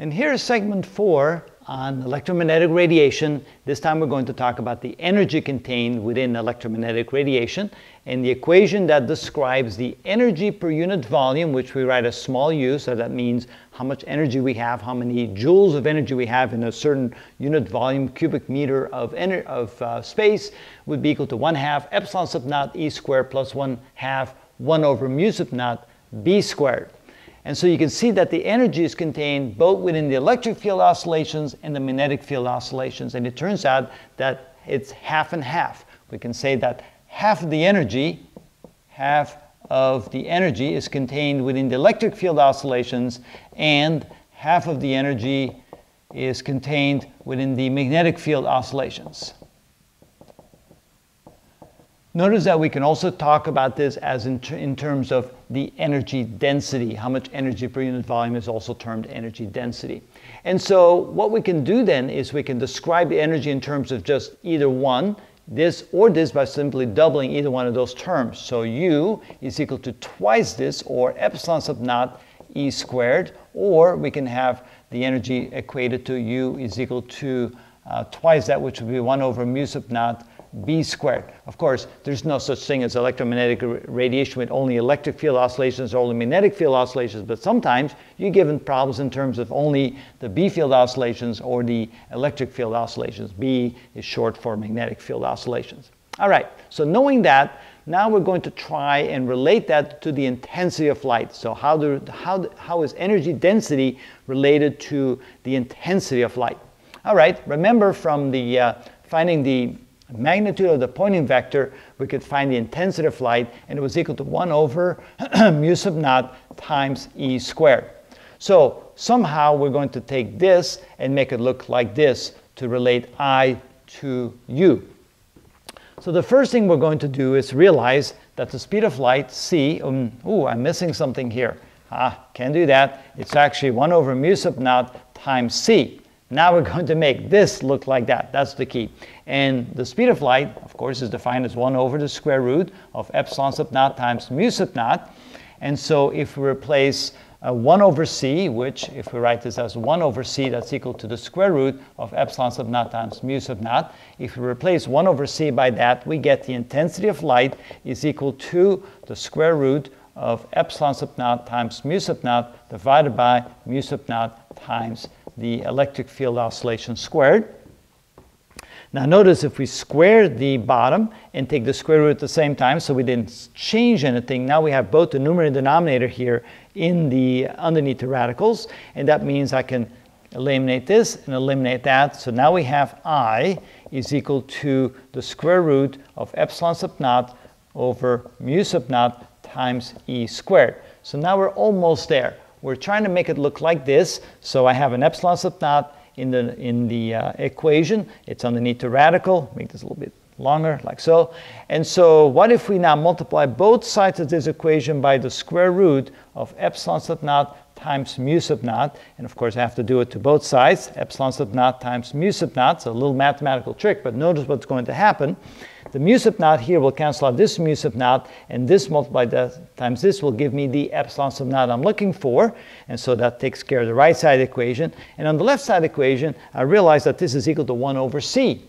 And here's segment four on electromagnetic radiation. This time we're going to talk about the energy contained within electromagnetic radiation and the equation that describes the energy per unit volume, which we write as small u, so that means how much energy we have, how many joules of energy we have in a certain unit volume, cubic meter of, of uh, space, would be equal to 1 half epsilon sub naught e squared plus 1 half 1 over mu sub naught b squared. And so you can see that the energy is contained both within the electric field oscillations and the magnetic field oscillations. And it turns out that it's half and half. We can say that half of the energy, half of the energy is contained within the electric field oscillations and half of the energy is contained within the magnetic field oscillations. Notice that we can also talk about this as in, ter in, terms of the energy density. How much energy per unit volume is also termed energy density. And so what we can do then is we can describe the energy in terms of just either one, this or this by simply doubling either one of those terms. So U is equal to twice this or epsilon sub naught E squared, or we can have the energy equated to U is equal to uh, twice that, which would be 1 over mu sub naught b squared. Of course, there's no such thing as electromagnetic radiation with only electric field oscillations or only magnetic field oscillations, but sometimes you're given problems in terms of only the B field oscillations or the electric field oscillations. B is short for magnetic field oscillations. All right, so knowing that, now we're going to try and relate that to the intensity of light. So how, do, how, how is energy density related to the intensity of light? All right, remember from the uh, finding the magnitude of the Poynting vector, we could find the intensity of light, and it was equal to 1 over mu sub naught times e squared. So somehow we're going to take this and make it look like this to relate I to u. So the first thing we're going to do is realize that the speed of light, c, um, ooh, I'm missing something here. Ah, can't do that. It's actually 1 over mu sub naught times c. Now we're going to make this look like that. That's the key. And the speed of light, of course, is defined as 1 over the square root of epsilon sub naught times mu sub naught. And so if we replace uh, 1 over c, which if we write this as 1 over c, that's equal to the square root of epsilon sub naught times mu sub naught. If we replace 1 over c by that, we get the intensity of light is equal to the square root of epsilon sub naught times mu sub naught divided by mu sub naught times the electric field oscillation squared. Now notice if we square the bottom and take the square root at the same time, so we didn't change anything, now we have both the numerator and denominator here in the underneath the radicals, and that means I can eliminate this and eliminate that. So now we have I is equal to the square root of epsilon sub naught over mu sub naught times E squared. So now we're almost there. We're trying to make it look like this. So I have an epsilon sub naught in the, in the uh, equation. It's underneath the radical. Make this a little bit longer, like so. And so what if we now multiply both sides of this equation by the square root of epsilon sub naught times mu sub naught. And of course, I have to do it to both sides. Epsilon sub naught times mu sub naught. So a little mathematical trick, but notice what's going to happen. The mu sub naught here will cancel out this mu sub naught, and this multiplied times this will give me the epsilon sub naught I'm looking for. And so that takes care of the right side equation. And on the left side equation, I realize that this is equal to 1 over c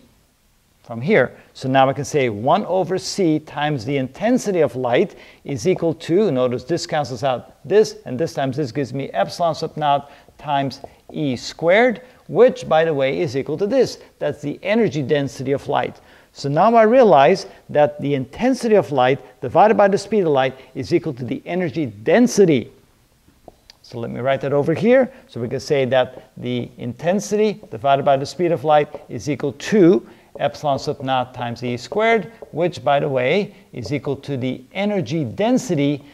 from here. So now I can say 1 over c times the intensity of light is equal to, notice this cancels out this, and this times this gives me epsilon sub naught times e squared, which, by the way, is equal to this. That's the energy density of light. So now I realize that the intensity of light divided by the speed of light is equal to the energy density. So let me write that over here. So we can say that the intensity divided by the speed of light is equal to epsilon sub naught times e squared, which, by the way, is equal to the energy density,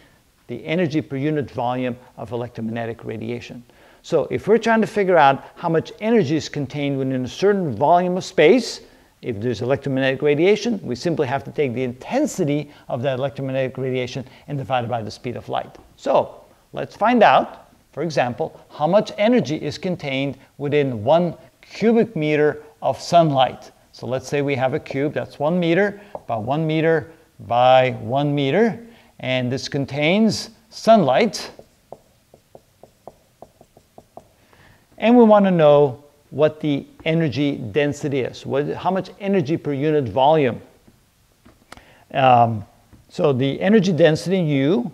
the energy per unit volume of electromagnetic radiation. So if we're trying to figure out how much energy is contained within a certain volume of space, if there's electromagnetic radiation, we simply have to take the intensity of that electromagnetic radiation and divide it by the speed of light. So let's find out, for example, how much energy is contained within one cubic meter of sunlight. So let's say we have a cube that's one meter by one meter by one meter, and this contains sunlight. And we want to know what the energy density is, what, how much energy per unit volume. Um, so the energy density U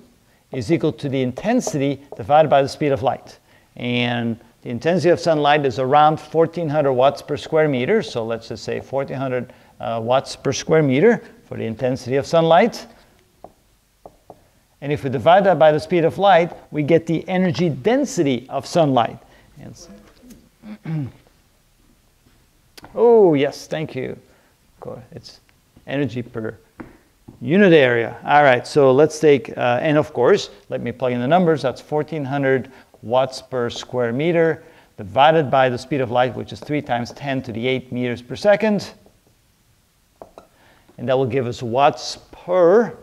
is equal to the intensity divided by the speed of light. And the intensity of sunlight is around 1400 watts per square meter. So let's just say 1400 uh, watts per square meter for the intensity of sunlight. And if we divide that by the speed of light, we get the energy density of sunlight. oh, yes, thank you. It's energy per unit area. All right, so let's take, uh, and of course, let me plug in the numbers. That's 1400 watts per square meter divided by the speed of light, which is 3 times 10 to the 8 meters per second. And that will give us watts per,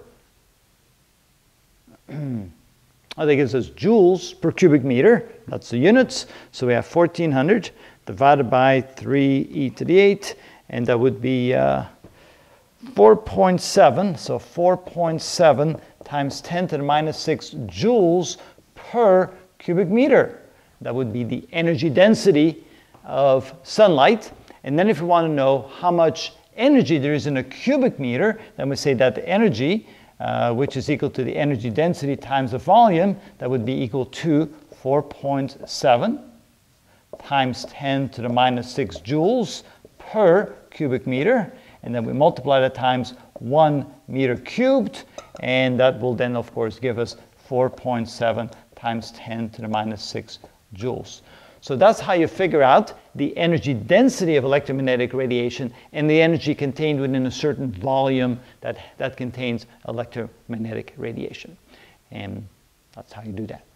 oh, that gives us joules per cubic meter. That's the units. So we have 1400 divided by 3e to the 8, and that would be uh, 4.7. So 4.7 times 10 to the minus 6 joules per cubic meter. That would be the energy density of sunlight. And then if we want to know how much energy there is in a cubic meter, then we say that the energy, uh, which is equal to the energy density times the volume, that would be equal to 4.7 times 10 to the minus 6 joules per cubic meter. And then we multiply that times 1 meter cubed. And that will then, of course, give us 4.7 times 10 to the minus 6 joules. So that's how you figure out the energy density of electromagnetic radiation and the energy contained within a certain volume that, that contains electromagnetic radiation. And that's how you do that.